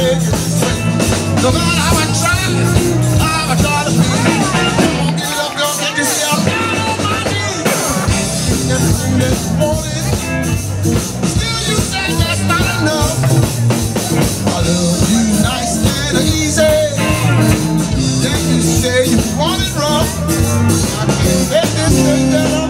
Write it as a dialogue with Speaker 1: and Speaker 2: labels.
Speaker 1: No I try to be, up, my knees. Still you say that's not enough. I love you nice and easy. Then you say you want it rough. I can't let this thing that